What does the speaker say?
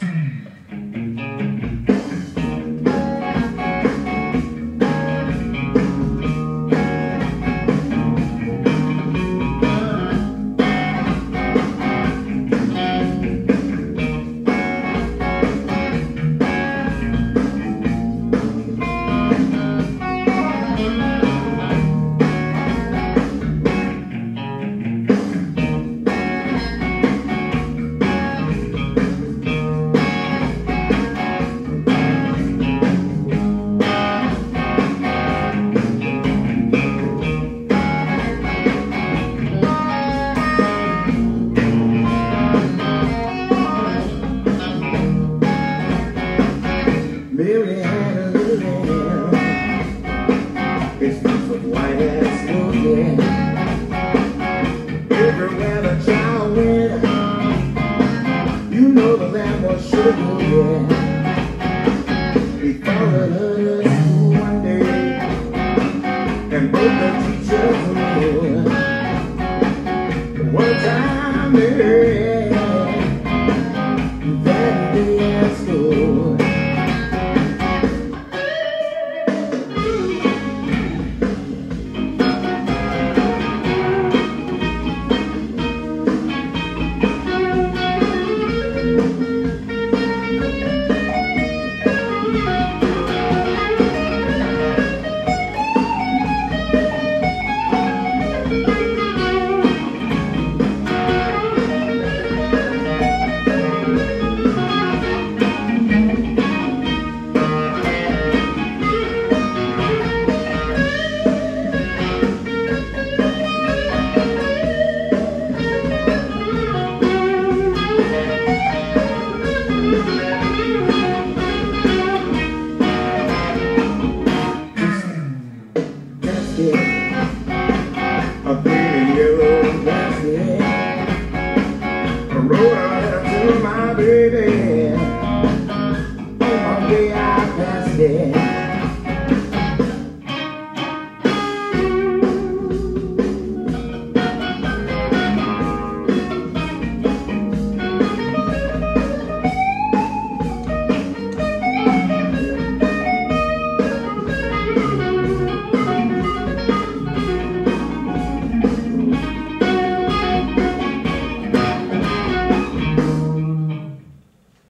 Mm. really had a living. It's not so white as looking. Everywhere the child went, you know the land was sugar. He followed her to school one day, and both the teachers knew. One time they baby.